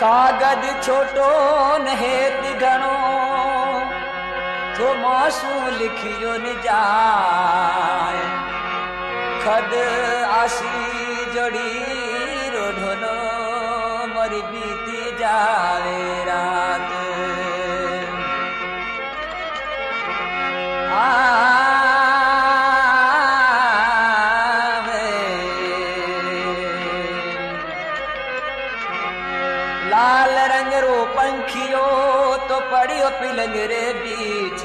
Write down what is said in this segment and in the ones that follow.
कागज़ छोटो नहेत घणो तो मासू लिखियो न जाए खद आसी जड़ी रोढनो मरी बीती जावे राय લંગરે બીચ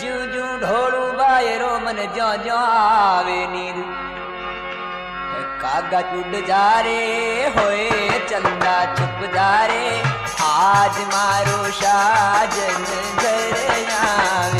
જ્યું જ્યું ઢોળું બાયરો મને જ્યાં જ્યાં આવે નીર કાગા ચૂડ જારે હોય ચંદા ચૂપ જારે આજ મારો શાજન ઘર આવે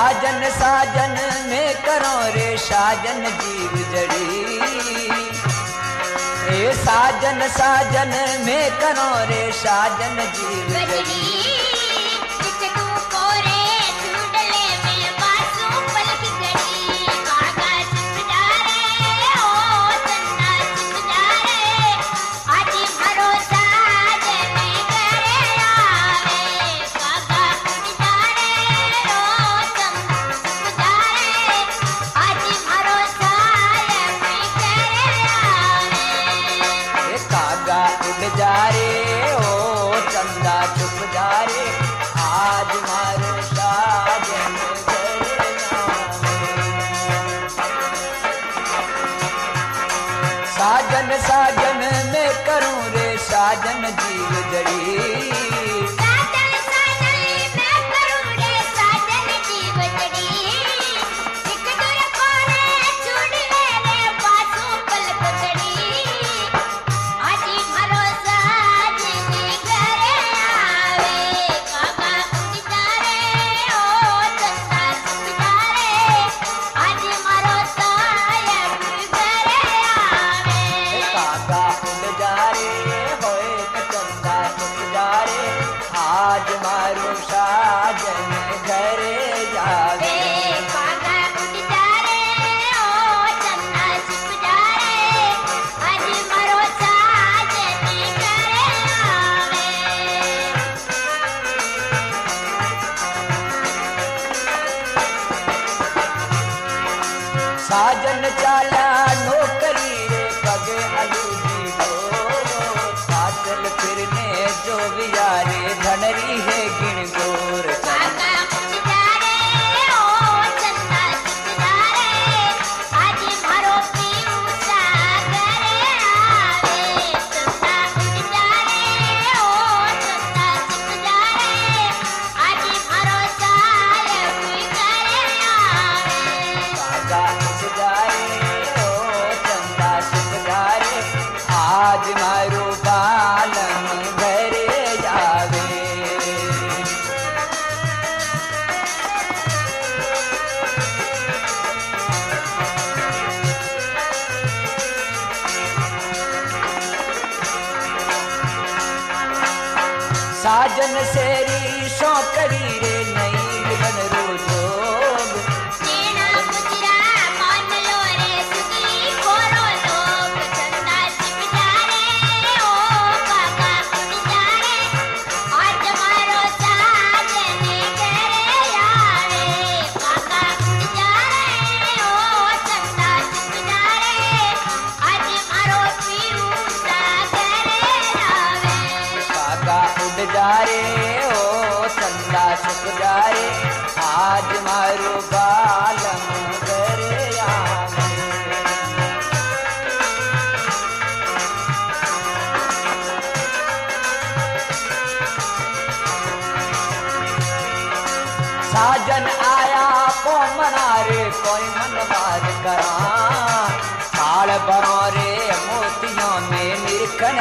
साजन साजन में करो रे साजन जीव जड़ी। ए साजन साजन में करो रे साजन जीव जड़ी। साजन चाला मारे ओ चंदा सुखदारे आज मारू बालम साजन आया को मना रे, कोई मन बात करा। साल बनो रे मोतियों में निरखन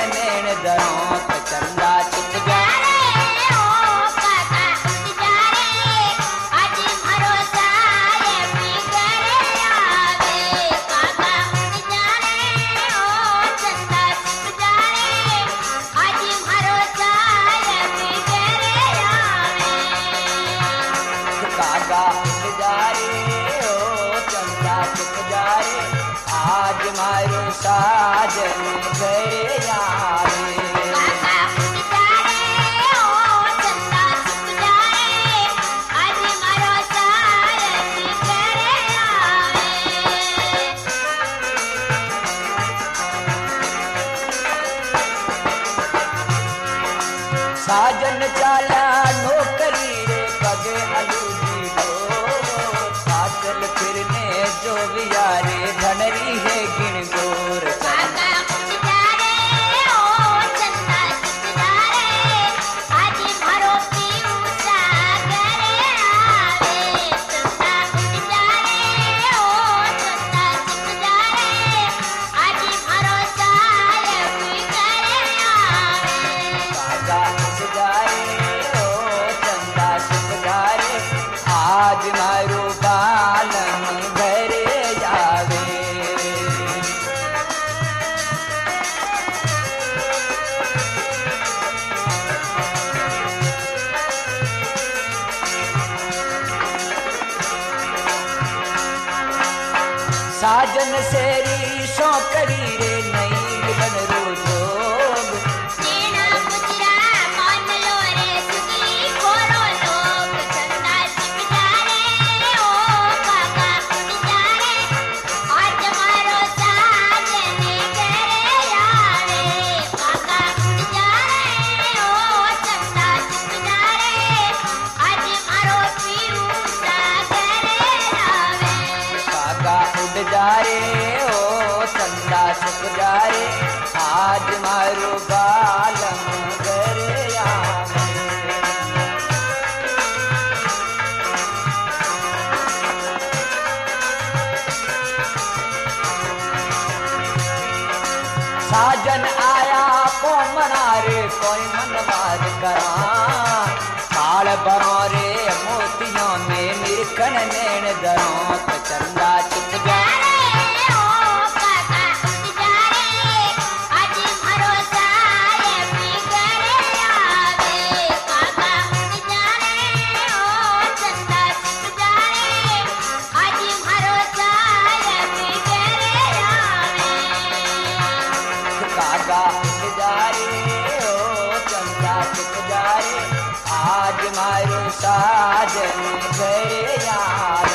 फिरने जो भी भनरी है गिन साजन सेरी शौकरी रे। and मारे साजन गया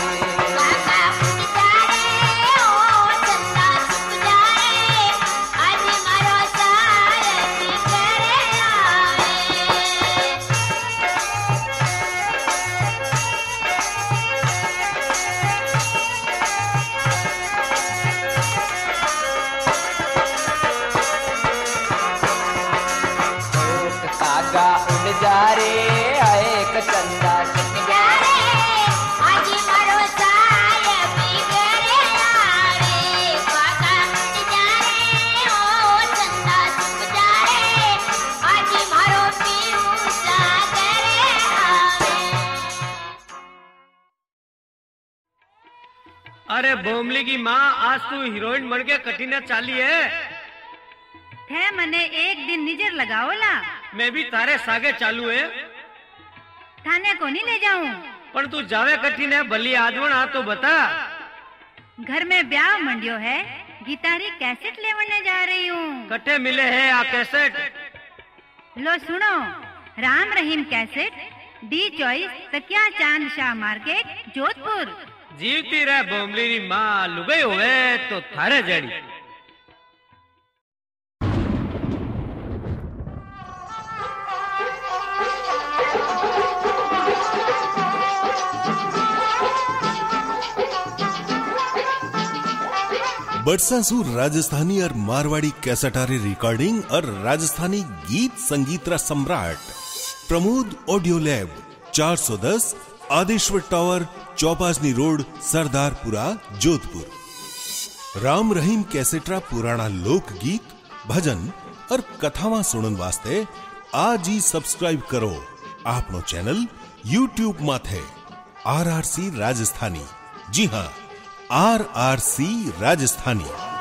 अरे बोमली की माँ आज तू हीरोइन बन के कठिन चाली है। थे मने एक दिन निजर लगाओला मैं भी तारे सागे चालू है। थाने को नहीं ले जाऊँ। पर तू जावे कठिन है भली आदमन आ तो बता। घर में ब्याह मंडियो है गिटारी कैसेट लेवने जा रही हूँ। कट्ठे मिले है आ कैसेट। लो सुनो Ram Rahim cassette D choice तकिया चाँद शाह मार्केट जोधपुर। जीवती रह बोमली री माँ લુગઈ હોવે तो थारे जड़ी। बरसासू राजस्थानी और मारवाड़ी कैसेटारी रिकॉर्डिंग और राजस्थानी गीत संगीत रा सम्राट Pramod audio lab 410 Adeshwar tower Chopasni road, Sardarpura, Jodhpur. Ram Rahim कैसेट्रा पुराना लोकगीत, भजन और कथावा सुनन वास्ते आज ही सब्सक्राइब करो आपनो चैनल यूट्यूब माथे आर आर सी राजस्थानी। जी हाँ आर आर सी राजस्थानी।